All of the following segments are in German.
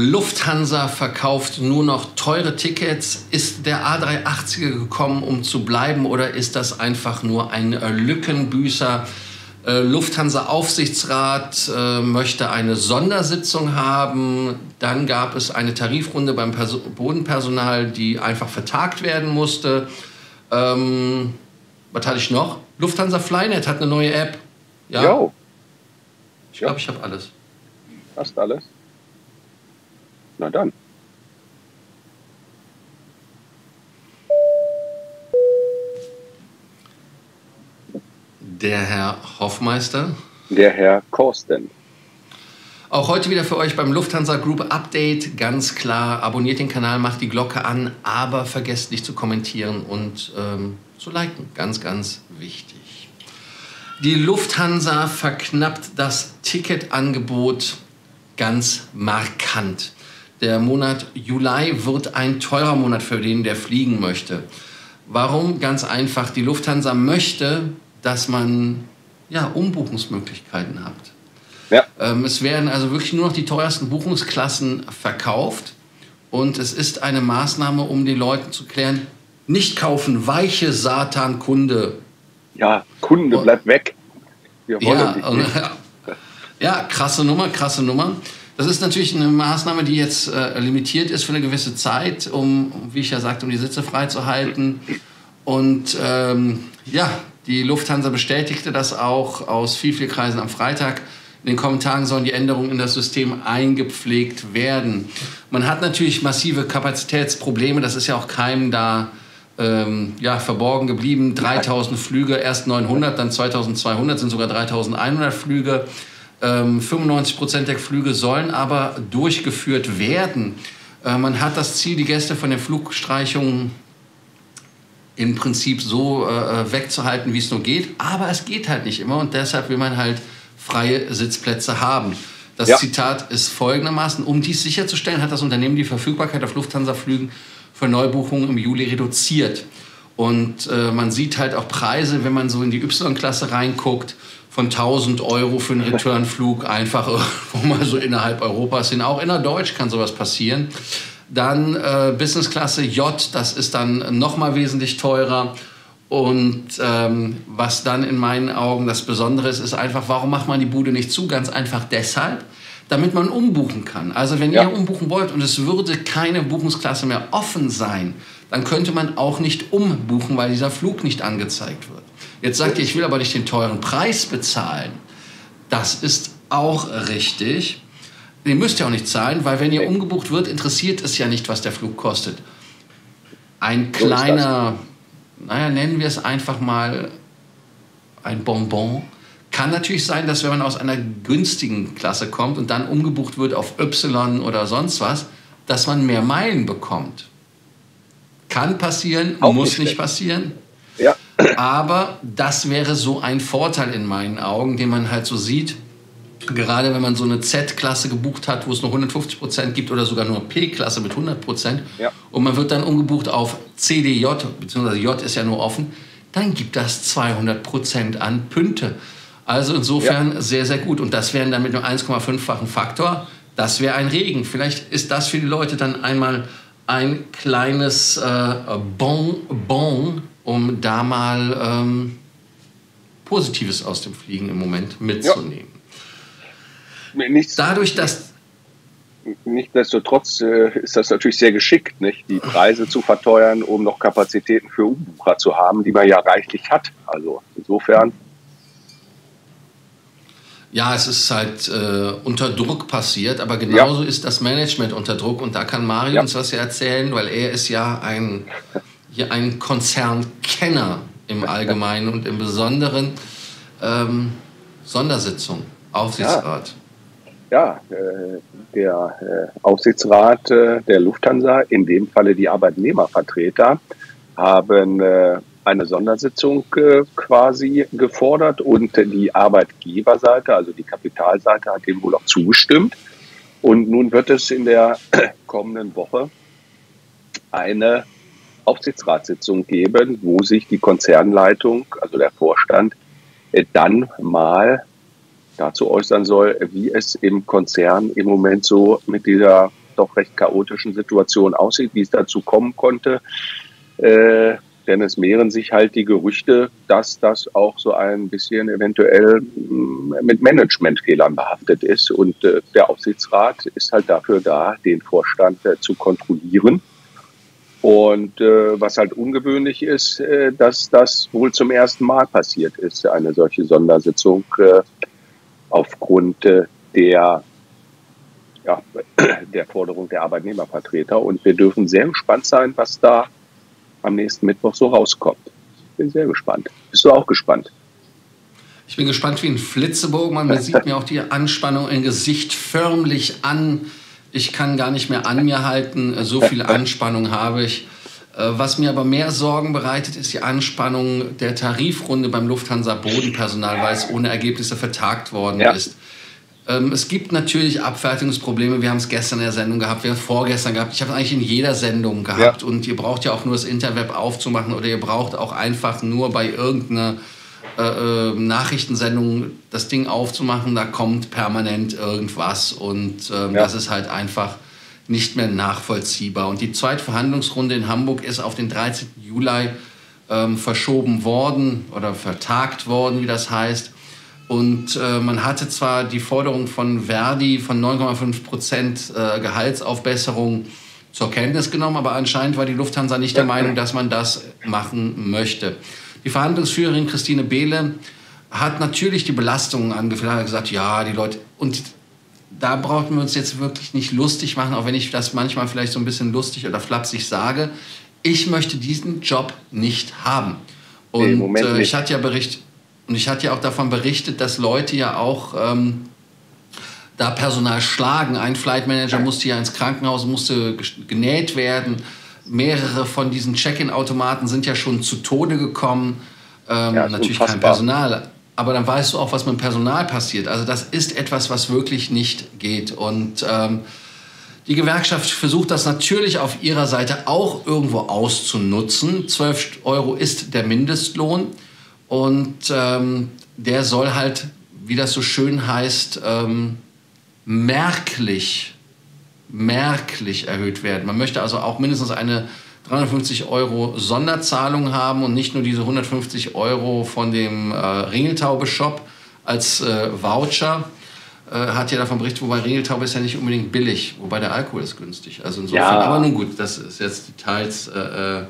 Lufthansa verkauft nur noch teure Tickets. Ist der A380er gekommen, um zu bleiben oder ist das einfach nur ein Lückenbüßer? Äh, Lufthansa-Aufsichtsrat äh, möchte eine Sondersitzung haben. Dann gab es eine Tarifrunde beim Pers Bodenpersonal, die einfach vertagt werden musste. Ähm, was hatte ich noch? Lufthansa Flynet hat eine neue App. Ja. Yo. Ich glaube, ich habe alles. Hast alles? Na dann. Der Herr Hoffmeister. Der Herr Korsten. Auch heute wieder für euch beim Lufthansa Group Update. Ganz klar, abonniert den Kanal, macht die Glocke an, aber vergesst nicht zu kommentieren und ähm, zu liken. Ganz, ganz wichtig. Die Lufthansa verknappt das Ticketangebot ganz markant. Der Monat Juli wird ein teurer Monat für den, der fliegen möchte. Warum? Ganz einfach. Die Lufthansa möchte, dass man ja, Umbuchungsmöglichkeiten hat. Ja. Ähm, es werden also wirklich nur noch die teuersten Buchungsklassen verkauft. Und es ist eine Maßnahme, um den Leuten zu klären, nicht kaufen, weiche Satan-Kunde. Ja, Kunde, bleib weg. Wir wollen ja, dich nicht. ja, krasse Nummer, krasse Nummer. Das ist natürlich eine Maßnahme, die jetzt äh, limitiert ist für eine gewisse Zeit, um, wie ich ja sagte, um die Sitze freizuhalten. Und ähm, ja, die Lufthansa bestätigte das auch aus viel, viel Kreisen am Freitag. In den kommenden Tagen sollen die Änderungen in das System eingepflegt werden. Man hat natürlich massive Kapazitätsprobleme, das ist ja auch keinem da ähm, ja, verborgen geblieben. 3000 Flüge, erst 900, dann 2200, sind sogar 3100 Flüge. Ähm, 95 Prozent der Flüge sollen aber durchgeführt werden. Äh, man hat das Ziel, die Gäste von den Flugstreichungen im Prinzip so äh, äh, wegzuhalten, wie es nur geht. Aber es geht halt nicht immer und deshalb will man halt freie Sitzplätze haben. Das ja. Zitat ist folgendermaßen: Um dies sicherzustellen, hat das Unternehmen die Verfügbarkeit auf Lufthansa-Flügen für Neubuchungen im Juli reduziert. Und äh, man sieht halt auch Preise, wenn man so in die Y-Klasse reinguckt, von 1000 Euro für einen Returnflug einfach irgendwo mal so innerhalb Europas hin. Auch innerdeutsch kann sowas passieren. Dann äh, Business-Klasse J, das ist dann nochmal wesentlich teurer. Und ähm, was dann in meinen Augen das Besondere ist, ist einfach, warum macht man die Bude nicht zu? Ganz einfach deshalb, damit man umbuchen kann. Also wenn ja. ihr umbuchen wollt und es würde keine Buchungsklasse mehr offen sein, dann könnte man auch nicht umbuchen, weil dieser Flug nicht angezeigt wird. Jetzt sagt ihr, ich will aber nicht den teuren Preis bezahlen. Das ist auch richtig. Den müsst ihr auch nicht zahlen, weil wenn ihr umgebucht wird, interessiert es ja nicht, was der Flug kostet. Ein kleiner, naja, nennen wir es einfach mal ein Bonbon. Kann natürlich sein, dass wenn man aus einer günstigen Klasse kommt und dann umgebucht wird auf Y oder sonst was, dass man mehr Meilen bekommt. Kann passieren, auch muss nicht, nicht passieren. Aber das wäre so ein Vorteil in meinen Augen, den man halt so sieht gerade wenn man so eine Z-Klasse gebucht hat, wo es nur 150 Prozent gibt oder sogar nur P-Klasse mit 100 Prozent ja. und man wird dann umgebucht auf CDJ, beziehungsweise J ist ja nur offen, dann gibt das 200 Prozent an Pünte. Also insofern ja. sehr, sehr gut. Und das wären dann mit einem 1,5-fachen Faktor, das wäre ein Regen. Vielleicht ist das für die Leute dann einmal ein kleines äh, Bon, bon, um da mal ähm, Positives aus dem Fliegen im Moment mitzunehmen. Ja. Nichts, Dadurch, dass. Nichtsdestotrotz äh, ist das natürlich sehr geschickt, nicht? die Preise zu verteuern, um noch Kapazitäten für Umbucher zu haben, die man ja reichlich hat. Also insofern. Ja, es ist halt äh, unter Druck passiert, aber genauso ja. ist das Management unter Druck und da kann Mario ja. uns was ja erzählen, weil er ist ja ein, hier ein Konzernkenner im Allgemeinen und im Besonderen. Ähm, Sondersitzung, Aufsichtsrat. Ja ja, äh, der äh, Aufsichtsrat äh, der Lufthansa, in dem Falle die Arbeitnehmervertreter, haben eine Sondersitzung quasi gefordert und die Arbeitgeberseite, also die Kapitalseite, hat dem wohl auch zugestimmt. Und nun wird es in der kommenden Woche eine Aufsichtsratssitzung geben, wo sich die Konzernleitung, also der Vorstand, dann mal dazu äußern soll, wie es im Konzern im Moment so mit dieser doch recht chaotischen Situation aussieht, wie es dazu kommen konnte. Äh, denn es mehren sich halt die Gerüchte, dass das auch so ein bisschen eventuell mm, mit Managementfehlern behaftet ist. Und äh, der Aufsichtsrat ist halt dafür da, den Vorstand äh, zu kontrollieren. Und äh, was halt ungewöhnlich ist, äh, dass das wohl zum ersten Mal passiert ist, eine solche Sondersitzung äh, aufgrund äh, der, ja, der Forderung der Arbeitnehmervertreter. Und wir dürfen sehr gespannt sein, was da am nächsten Mittwoch so rauskommt. Ich bin sehr gespannt. Bist du auch gespannt? Ich bin gespannt wie ein Flitzebogen. Man sieht mir auch die Anspannung im Gesicht förmlich an. Ich kann gar nicht mehr an mir halten. So viel Anspannung habe ich. Äh, was mir aber mehr Sorgen bereitet, ist die Anspannung der Tarifrunde beim Lufthansa Bodenpersonal, weil es ohne Ergebnisse vertagt worden ja. ist. Ähm, es gibt natürlich Abfertigungsprobleme. Wir haben es gestern in der Sendung gehabt, wir haben es vorgestern gehabt. Ich habe es eigentlich in jeder Sendung gehabt. Ja. Und ihr braucht ja auch nur das Interweb aufzumachen oder ihr braucht auch einfach nur bei irgendeiner äh, äh, Nachrichtensendung das Ding aufzumachen. Da kommt permanent irgendwas. Und ähm, ja. das ist halt einfach nicht mehr nachvollziehbar. Und die zweite Verhandlungsrunde in Hamburg ist auf den 13. Juli ähm, verschoben worden oder vertagt worden, wie das heißt. Und äh, man hatte zwar die Forderung von Verdi von 9,5 Prozent äh, Gehaltsaufbesserung zur Kenntnis genommen, aber anscheinend war die Lufthansa nicht der Meinung, dass man das machen möchte. Die Verhandlungsführerin Christine Behle hat natürlich die Belastungen angeführt, hat gesagt, ja, die Leute, und da brauchen wir uns jetzt wirklich nicht lustig machen, auch wenn ich das manchmal vielleicht so ein bisschen lustig oder flapsig sage. Ich möchte diesen Job nicht haben. Und nee, äh, ich hatte ja Bericht, und ich hatte ja auch davon berichtet, dass Leute ja auch ähm, da Personal schlagen. Ein Flight Manager musste ja ins Krankenhaus, musste genäht werden. Mehrere von diesen Check-in-Automaten sind ja schon zu Tode gekommen. Ähm, ja, natürlich unfassbar. kein Personal. Aber dann weißt du auch, was mit dem Personal passiert. Also das ist etwas, was wirklich nicht geht. Und ähm, die Gewerkschaft versucht das natürlich auf ihrer Seite auch irgendwo auszunutzen. 12 Euro ist der Mindestlohn. Und ähm, der soll halt, wie das so schön heißt, ähm, merklich, merklich erhöht werden. Man möchte also auch mindestens eine 350 Euro Sonderzahlung haben und nicht nur diese 150 Euro von dem äh, Ringeltaube-Shop als äh, Voucher äh, hat ja davon berichtet, wobei Ringeltaube ist ja nicht unbedingt billig, wobei der Alkohol ist günstig. Also insofern, ja. aber nun gut, das ist jetzt Details. Äh, äh,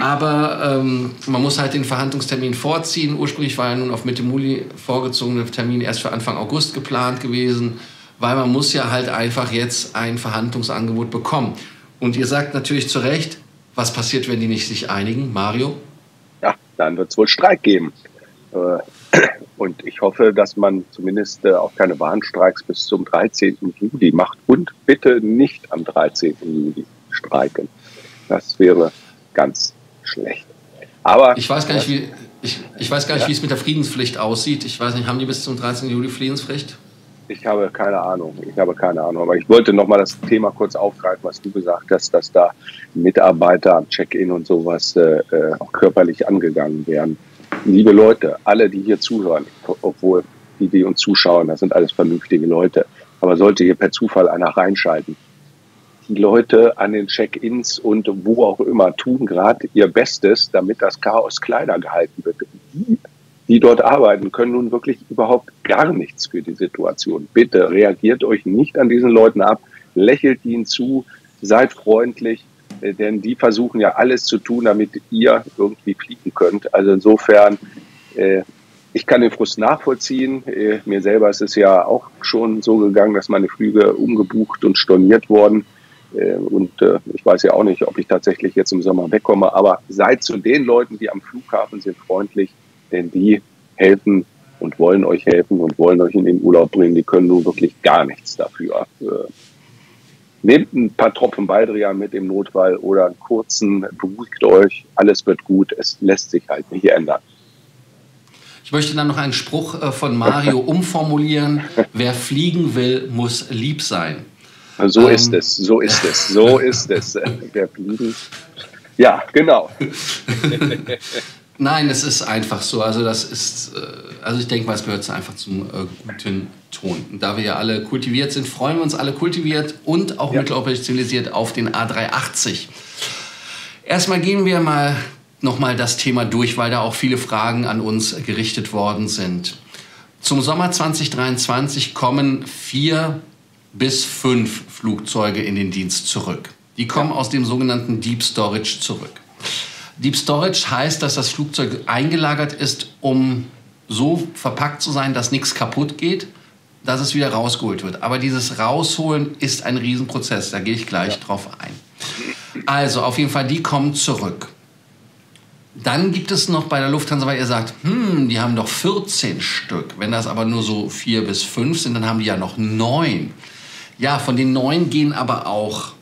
aber ähm, man muss halt den Verhandlungstermin vorziehen. Ursprünglich war ja nun auf Mitte Juli vorgezogene Termin erst für Anfang August geplant gewesen, weil man muss ja halt einfach jetzt ein Verhandlungsangebot bekommen. Und ihr sagt natürlich zu Recht, was passiert, wenn die nicht sich einigen, Mario? Ja, dann wird es wohl Streik geben. Äh, und ich hoffe, dass man zumindest äh, auch keine Warnstreiks bis zum 13. Juli macht und bitte nicht am 13. Juli streiken. Das wäre ganz schlecht. Aber ich weiß gar nicht, wie ich, ich weiß gar nicht, ja. wie es mit der Friedenspflicht aussieht. Ich weiß nicht, haben die bis zum 13. Juli Friedenspflicht? Ich habe keine Ahnung. Ich habe keine Ahnung. Aber ich wollte noch mal das Thema kurz aufgreifen, was du gesagt hast, dass da Mitarbeiter am Check-in und sowas äh, äh auch körperlich angegangen werden liebe Leute, alle, die hier zuhören, obwohl die, die uns zuschauen, das sind alles vernünftige Leute, aber sollte hier per Zufall einer reinschalten, die Leute an den Check-ins und wo auch immer tun gerade ihr Bestes, damit das Chaos kleiner gehalten wird. Die, die dort arbeiten, können nun wirklich überhaupt gar nichts für die Situation. Bitte reagiert euch nicht an diesen Leuten ab, lächelt ihnen zu, seid freundlich, äh, denn die versuchen ja alles zu tun, damit ihr irgendwie fliegen könnt. Also insofern, äh, ich kann den Frust nachvollziehen. Äh, mir selber ist es ja auch schon so gegangen, dass meine Flüge umgebucht und storniert wurden. Und ich weiß ja auch nicht, ob ich tatsächlich jetzt im Sommer wegkomme. Aber seid zu den Leuten, die am Flughafen sind, freundlich, denn die helfen und wollen euch helfen und wollen euch in den Urlaub bringen. Die können nun wirklich gar nichts dafür. Äh, Nehmt ein paar Tropfen Baldrian mit im Notfall oder einen kurzen, beruhigt euch, alles wird gut, es lässt sich halt nicht ändern. Ich möchte dann noch einen Spruch äh, von Mario umformulieren. Wer fliegen will, muss lieb sein. So ähm, ist es, so ist es, so ist es. Wer fliegen. Ja, genau. Nein, es ist einfach so. Also das ist. Äh Also ich denke mal, es gehört einfach zum äh, guten Ton. Und da wir ja alle kultiviert sind, freuen wir uns alle kultiviert und auch ja. mitteleuropäisch zivilisiert auf den A380. Erstmal gehen wir mal nochmal das Thema durch, weil da auch viele Fragen an uns gerichtet worden sind. Zum Sommer 2023 kommen vier bis fünf Flugzeuge in den Dienst zurück. Die kommen aus dem sogenannten Deep Storage zurück. Deep Storage heißt, dass das Flugzeug eingelagert ist, um so verpackt zu sein, dass nichts kaputt geht, dass es wieder rausgeholt wird. Aber dieses Rausholen ist ein Riesenprozess, da gehe ich gleich ja. drauf ein. Also auf jeden Fall, die kommen zurück. Dann gibt es noch bei der Lufthansa, weil ihr sagt, hm, die haben doch 14 Stück. Wenn das aber nur so vier bis fünf sind, dann haben die ja noch neun. Ja, von den neun gehen aber auch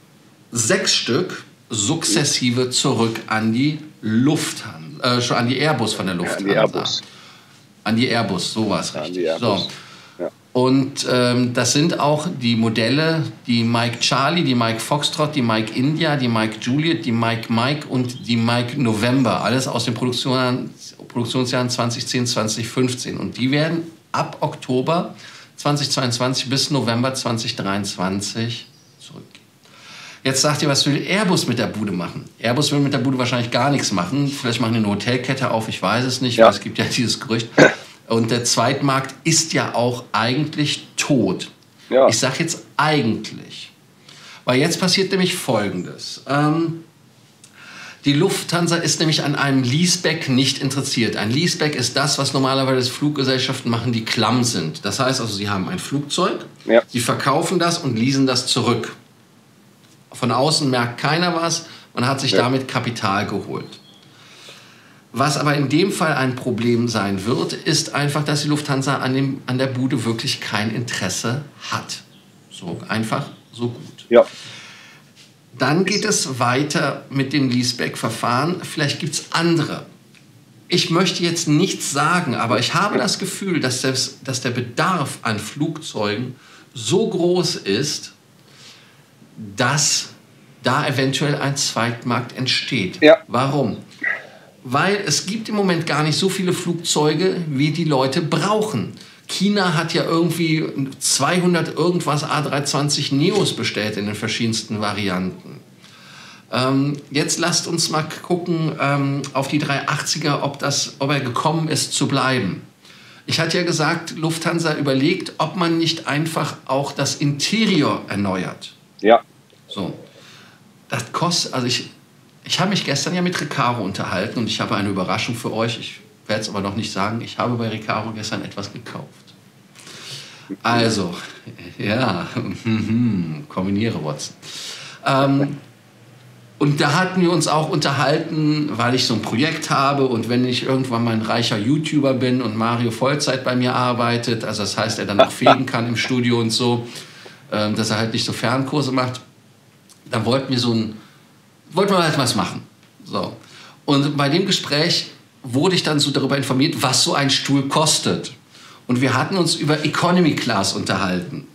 sechs Stück sukzessive zurück an die Lufthansa, äh, schon an die Airbus von der Lufthansa. Ja, an die Airbus. An die Airbus, so war es richtig. So. Und ähm, das sind auch die Modelle, die Mike Charlie, die Mike Foxtrot, die Mike India, die Mike Juliet, die Mike Mike und die Mike November. Alles aus den Produktionsjahren, Produktionsjahren 2010, 2015. Und die werden ab Oktober 2022 bis November 2023 zurück. Jetzt sagt ihr, was will Airbus mit der Bude machen? Airbus will mit der Bude wahrscheinlich gar nichts machen. Vielleicht machen die eine Hotelkette auf, ich weiß es nicht, ja. es gibt ja dieses Gerücht. Und der Zweitmarkt ist ja auch eigentlich tot. Ja. Ich sage jetzt eigentlich. Weil jetzt passiert nämlich Folgendes. Ähm, die Lufthansa ist nämlich an einem Leaseback nicht interessiert. Ein Leaseback ist das, was normalerweise Fluggesellschaften machen, die klamm sind. Das heißt also, sie haben ein Flugzeug, ja. sie verkaufen das und leasen das zurück. Von außen merkt keiner was, man hat sich ja. damit Kapital geholt. Was aber in dem Fall ein Problem sein wird, ist einfach, dass die Lufthansa an, dem, an der Bude wirklich kein Interesse hat. So einfach, so gut. Ja. Dann geht es weiter mit dem Leaseback-Verfahren. Vielleicht gibt es andere. Ich möchte jetzt nichts sagen, aber ich habe das Gefühl, dass, das, dass der Bedarf an Flugzeugen so groß ist, dass da eventuell ein Zweitmarkt entsteht. Ja. Warum? weil es gibt im Moment gar nicht so viele Flugzeuge, wie die Leute brauchen. China hat ja irgendwie 200 irgendwas A320 Neos bestellt in den verschiedensten Varianten. Ähm, jetzt lasst uns mal gucken ähm, auf die 380er, ob, das, ob er gekommen ist zu bleiben. Ich hatte ja gesagt, Lufthansa überlegt, ob man nicht einfach auch das Interior erneuert. Ja. So. Das kostet, also ich, ich habe mich gestern ja mit Recaro unterhalten und ich habe eine Überraschung für euch. Ich werde es aber noch nicht sagen. Ich habe bei Recaro gestern etwas gekauft. Also, ja, kombiniere Watson. Ähm, und da hatten wir uns auch unterhalten, weil ich so ein Projekt habe und wenn ich irgendwann mal ein reicher YouTuber bin und Mario Vollzeit bei mir arbeitet, also das heißt, er dann auch fegen kann im Studio und so, ähm, dass er halt nicht so Fernkurse macht, dann wollten wir so ein wollten wir halt was machen. So. Und bei dem Gespräch wurde ich dann so darüber informiert, was so ein Stuhl kostet. Und wir hatten uns über Economy Class unterhalten.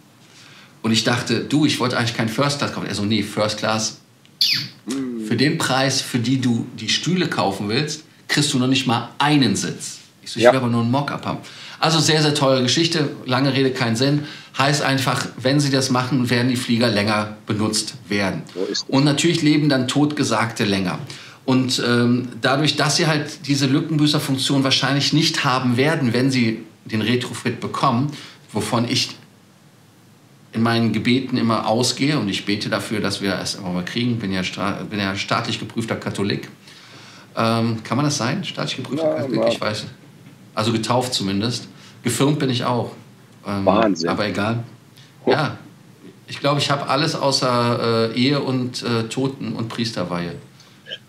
Und ich dachte, du, ich wollte eigentlich kein First Class kaufen. Er so, nee, First Class. Für den Preis, für die du die Stühle kaufen willst, kriegst du noch nicht mal einen Sitz. Ich so, ich ja. will aber nur einen Mock-up haben. Also sehr, sehr teure Geschichte. Lange Rede, kein Sinn. Heißt einfach, wenn sie das machen, werden die Flieger länger benutzt werden. Und natürlich leben dann Totgesagte länger. Und ähm, dadurch, dass sie halt diese Lückenbüßerfunktion wahrscheinlich nicht haben werden, wenn sie den Retrofit bekommen, wovon ich in meinen Gebeten immer ausgehe und ich bete dafür, dass wir es immer mal kriegen, bin ja, bin ja staatlich geprüfter Katholik. Ähm, kann man das sein? Staatlich geprüfter ja, Katholik? Ich weiß. Also getauft zumindest. Gefirmt bin ich auch. Ähm, Wahnsinn. Aber egal. Ja, ich glaube, ich habe alles außer äh, Ehe und äh, Toten- und Priesterweihe.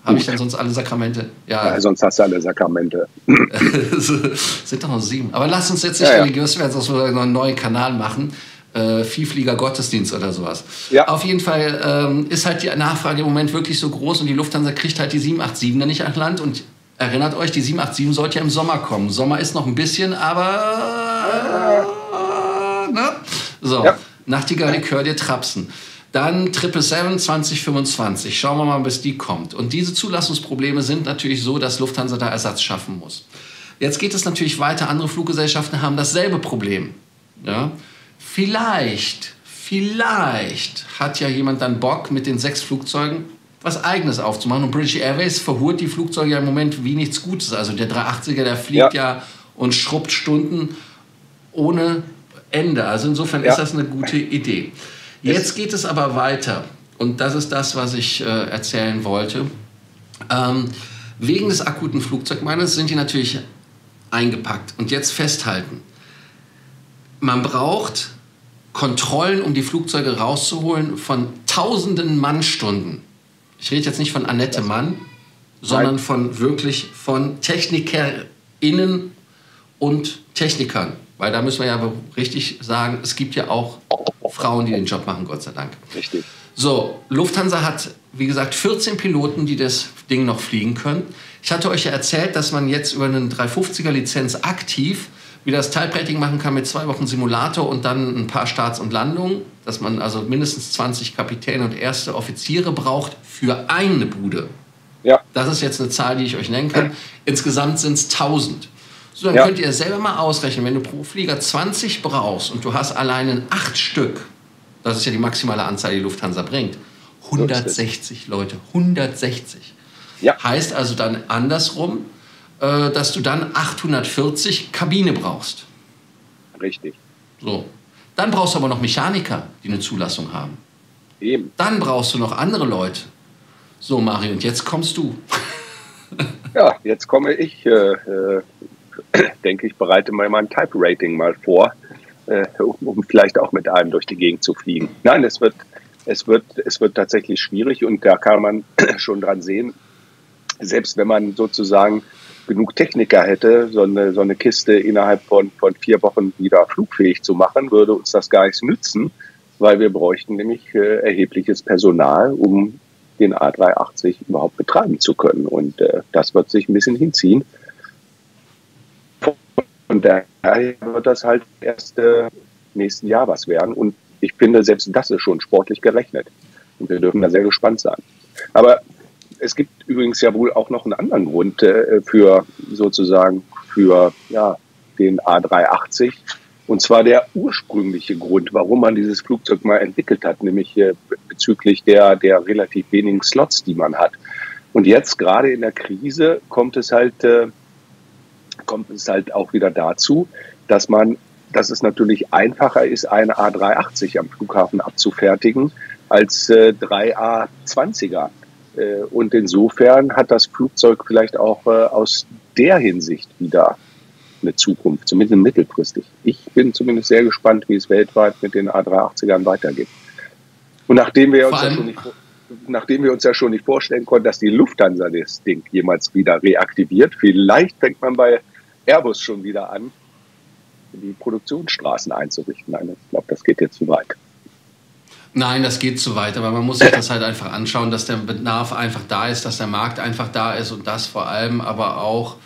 Habe ich denn sonst alle Sakramente? Ja. ja, sonst hast du alle Sakramente. sind doch noch sieben. Aber lass uns jetzt nicht ja, religiös werden, sonst wir einen neuen Kanal machen. Äh, Vielflieger Gottesdienst oder sowas. Ja. Auf jeden Fall ähm, ist halt die Nachfrage im Moment wirklich so groß und die Lufthansa kriegt halt die 787er nicht an Land. Und erinnert euch, die 787 sollte ja im Sommer kommen. Sommer ist noch ein bisschen, aber ne? So, ja. Nachtigall, ich höre dir trapsen. Dann 777 2025. Schauen wir mal, bis die kommt. Und diese Zulassungsprobleme sind natürlich so, dass Lufthansa da Ersatz schaffen muss. Jetzt geht es natürlich weiter. Andere Fluggesellschaften haben dasselbe Problem. Ja? Vielleicht, vielleicht hat ja jemand dann Bock, mit den sechs Flugzeugen was Eigenes aufzumachen. Und British Airways verhurt die Flugzeuge ja im Moment wie nichts Gutes. Also der 380er, der fliegt ja, ja und schrubbt Stunden ohne Ende. Also insofern ja. ist das eine gute Idee. Jetzt geht es aber weiter. Und das ist das, was ich äh, erzählen wollte. Ähm, wegen des akuten Flugzeugmangels sind die natürlich eingepackt. Und jetzt festhalten. Man braucht Kontrollen, um die Flugzeuge rauszuholen, von tausenden Mannstunden. Ich rede jetzt nicht von Annette Mann, sondern von wirklich von TechnikerInnen und Technikern. Weil da müssen wir ja richtig sagen, es gibt ja auch Frauen, die den Job machen, Gott sei Dank. Richtig. So, Lufthansa hat, wie gesagt, 14 Piloten, die das Ding noch fliegen können. Ich hatte euch ja erzählt, dass man jetzt über eine 350er Lizenz aktiv wieder das Type-Rating machen kann mit zwei Wochen Simulator und dann ein paar Starts und Landungen. Dass man also mindestens 20 Kapitäne und erste Offiziere braucht für eine Bude. Ja. Das ist jetzt eine Zahl, die ich euch nennen kann. Insgesamt sind es 1000. So, dann ja. könnt ihr selber mal ausrechnen, wenn du pro Flieger 20 brauchst und du hast alleine acht Stück, das ist ja die maximale Anzahl, die Lufthansa bringt. 160 Leute, 160. Ja. Heißt also dann andersrum, äh, dass du dann 840 Kabine brauchst. Richtig. So. Dann brauchst du aber noch Mechaniker, die eine Zulassung haben. Eben. Dann brauchst du noch andere Leute. So, Mario, und jetzt kommst du. ja, jetzt komme ich. Äh, äh, denke ich, bereite mal mein Type-Rating mal vor äh, um vielleicht auch mit einem durch die Gegend zu fliegen. Nein, es wird, es wird, es wird tatsächlich schwierig und da kann man schon dran sehen, selbst wenn man sozusagen genug Techniker hätte, so eine, so eine Kiste innerhalb von, von vier Wochen wieder flugfähig zu machen, würde uns das gar nichts nützen, weil wir bräuchten nämlich äh, erhebliches Personal, um den A380 überhaupt betreiben zu können. Und äh, das wird sich ein bisschen hinziehen. Und daher wird das halt erst äh, nächsten Jahr was werden. Und ich finde, selbst das ist schon sportlich gerechnet. Und wir dürfen da sehr gespannt sein. Aber es gibt übrigens ja wohl auch noch einen anderen Grund äh, für sozusagen für ja, den A380. Und zwar der ursprüngliche Grund, warum man dieses Flugzeug mal entwickelt hat, nämlich äh, bezüglich der, der relativ wenigen Slots, die man hat. Und jetzt gerade in der Krise kommt es halt äh, kommt es halt auch wieder dazu, dass man, dass es natürlich einfacher ist, eine A380 am Flughafen abzufertigen als äh, drei A20er. Äh, und insofern hat das Flugzeug vielleicht auch äh, aus der Hinsicht wieder eine Zukunft, zumindest mittelfristig. Ich bin zumindest sehr gespannt, wie es weltweit mit den A380ern weitergeht. Und nachdem wir uns ja schon nicht nachdem wir uns ja schon nicht vorstellen konnten, dass die Lufthansa das Ding jemals wieder reaktiviert. Vielleicht fängt man bei Airbus schon wieder an, die Produktionsstraßen einzurichten. Nein, ich glaube, das geht jetzt zu weit. Nein, das geht zu weit, aber man muss sich das halt einfach anschauen, dass der Bedarf einfach da ist, dass der Markt einfach da ist und das vor allem aber auch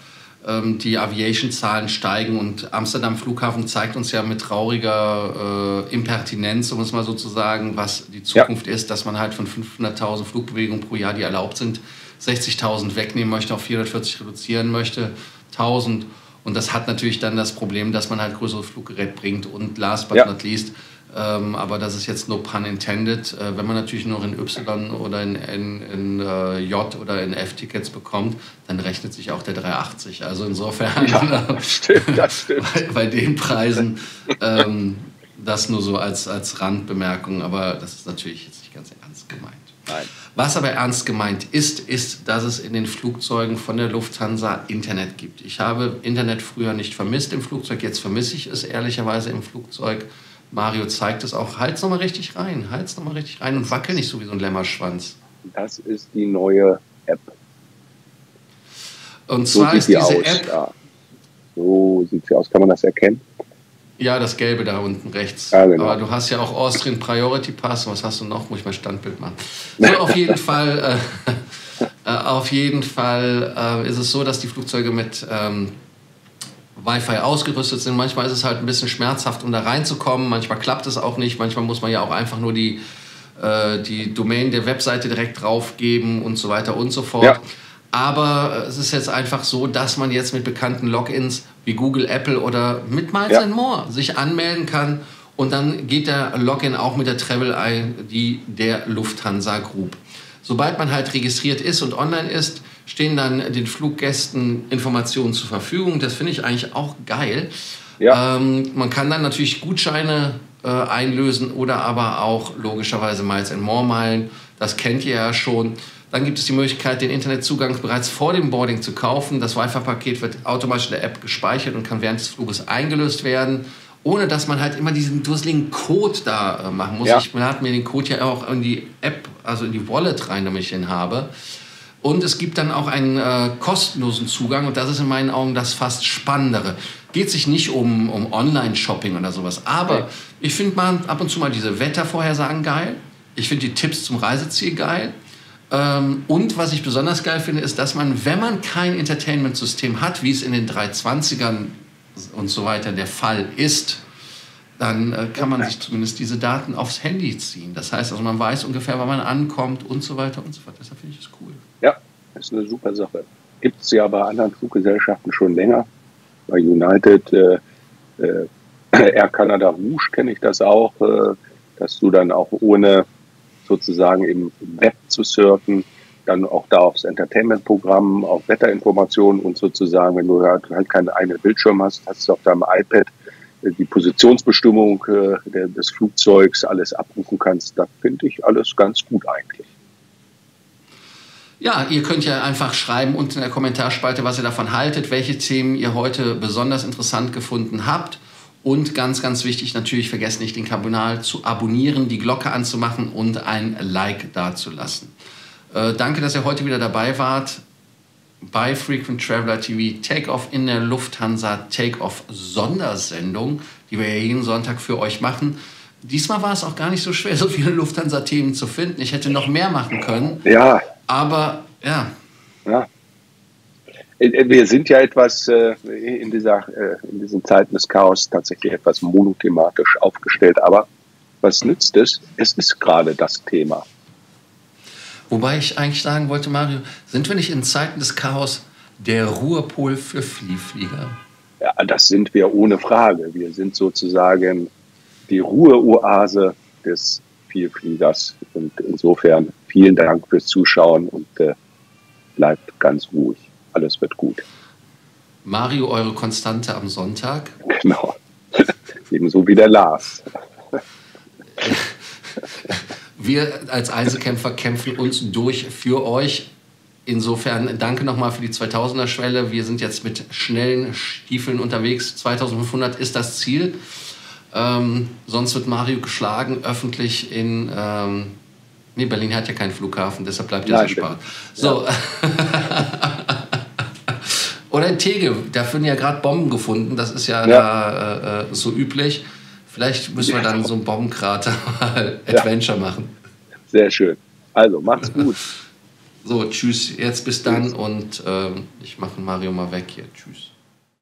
ähm, die Aviation-Zahlen steigen und Amsterdam Flughafen zeigt uns ja mit trauriger äh, Impertinenz, um es mal so zu sagen, was die Zukunft ja. ist, dass man halt von 500.000 Flugbewegungen pro Jahr, die erlaubt sind, 60.000 wegnehmen möchte, auf 440 reduzieren möchte, 1000 und das hat natürlich dann das Problem, dass man halt größeres Fluggerät bringt und last but ja. not least, ähm, aber das ist jetzt no pun intended, äh, wenn man natürlich nur in Y oder in, in, in äh, J oder in F Tickets bekommt, dann rechnet sich auch der 380. Also insofern ja, stimmt, das stimmt. bei, bei, den Preisen ähm, das nur so als, als Randbemerkung, aber das ist natürlich jetzt nicht ganz ernst gemeint. Nein. Was aber ernst gemeint ist, ist, dass es in den Flugzeugen von der Lufthansa Internet gibt. Ich habe Internet früher nicht vermisst im Flugzeug, jetzt vermisse ich es ehrlicherweise im Flugzeug. Mario zeigt es auch. Halt's nochmal richtig rein, halt's nochmal richtig rein und wackel nicht so wie so ein Lämmerschwanz. Das ist die neue App. Und zwar so ist diese aus, App. Ja. So sieht sie aus. Kann man das erkennen? Ja, das Gelbe da unten rechts. Ja, genau. Aber du hast ja auch Austrian Priority Pass. Was hast du noch? Muss ich mein Standbild machen. So, auf jeden Fall, äh, äh, auf jeden Fall äh, ist es so, dass die Flugzeuge mit ähm, Wi-Fi ausgerüstet sind. Manchmal ist es halt ein bisschen schmerzhaft, um da reinzukommen. Manchmal klappt es auch nicht. Manchmal muss man ja auch einfach nur die, äh, die Domain der Webseite direkt draufgeben und so weiter und so fort. Ja. Aber es ist jetzt einfach so, dass man jetzt mit bekannten Logins wie Google, Apple oder mit Miles ja. More sich anmelden kann und dann geht der Login auch mit der Travel ID der Lufthansa Group. Sobald man halt registriert ist und online ist, stehen dann den Fluggästen Informationen zur Verfügung. Das finde ich eigentlich auch geil. Ja. Ähm, man kann dann natürlich Gutscheine äh, einlösen oder aber auch logischerweise Miles and More Meilen. Das kennt ihr ja schon. Dann gibt es die Möglichkeit, den Internetzugang bereits vor dem Boarding zu kaufen. Das Wi-Fi-Paket wird automatisch in der App gespeichert und kann während des Fluges eingelöst werden, ohne dass man halt immer diesen dusseligen Code da äh, machen muss. Ja. Ich lade mir den Code ja auch in die App, also in die Wallet rein, damit ich den habe. Und es gibt dann auch einen äh, kostenlosen Zugang und das ist in meinen Augen das fast Spannendere. Geht sich nicht um, um Online-Shopping oder sowas, aber ich finde man ab und zu mal diese Wettervorhersagen geil. Ich finde die Tipps zum Reiseziel geil. Ähm, und was ich besonders geil finde, ist, dass man, wenn man kein Entertainment-System hat, wie es in den 320ern und so weiter der Fall ist, dann äh, kann man sich zumindest diese Daten aufs Handy ziehen. Das heißt also, man weiß ungefähr, wann man ankommt und so weiter und so fort. Deshalb finde ich das cool. Ja, das ist eine super Sache. Gibt es ja bei anderen Fluggesellschaften schon länger. Bei United, äh, äh, Air Canada Rouge kenne ich das auch, äh, dass du dann auch ohne sozusagen im Web zu surfen, dann auch da aufs Entertainment-Programm, auf Wetterinformationen und sozusagen, wenn du halt, halt keinen eigenen Bildschirm hast, hast du auf deinem iPad die Positionsbestimmung äh, des Flugzeugs alles abrufen kannst. Da finde ich alles ganz gut eigentlich. Ja, ihr könnt ja einfach schreiben unten in der Kommentarspalte, was ihr davon haltet, welche Themen ihr heute besonders interessant gefunden habt. Und ganz, ganz wichtig, natürlich vergesst nicht, den Kanal zu abonnieren, die Glocke anzumachen und ein Like dazulassen. Äh, danke, dass ihr heute wieder dabei wart bei Frequent Traveler TV Takeoff in der Lufthansa Takeoff Sondersendung, die wir ja jeden Sonntag für euch machen. Diesmal war es auch gar nicht so schwer, so viele Lufthansa-Themen zu finden. Ich hätte noch mehr machen können. Ja. Aber ja. Ja. Äh, äh, wir sind ja etwas äh, in, dieser, in diesen Zeiten des Chaos tatsächlich etwas monothematisch aufgestellt. Aber was nützt es? Es ist gerade das Thema. Wobei ich eigentlich sagen wollte, Mario, sind wir nicht in Zeiten des Chaos der Ruhepol für Fliehflieger? Ja, das sind wir ohne Frage. Wir sind sozusagen die Ruheoase des Vielfliegers. Und insofern vielen Dank fürs Zuschauen und äh, bleibt ganz ruhig. Alles wird gut. Mario, eure Konstante am Sonntag? Genau. Ebenso wie der Lars. Wir als Einzelkämpfer kämpfen uns durch für euch. Insofern danke nochmal für die 2000er Schwelle. Wir sind jetzt mit schnellen Stiefeln unterwegs. 2500 ist das Ziel. Ähm, sonst wird Mario geschlagen, öffentlich in. Ähm, nee, Berlin hat ja keinen Flughafen, deshalb bleibt er so spart. So. Ja. Oder in Tegel, da werden ja gerade Bomben gefunden. Das ist ja, ja. Da, äh, äh so üblich. Vielleicht müssen wir dann so einen Bombenkrater mal Adventure ja. machen. Sehr schön. Also, macht's gut. So, tschüss. Jetzt bis dann und ähm, ich mache Mario mal weg hier. Tschüss.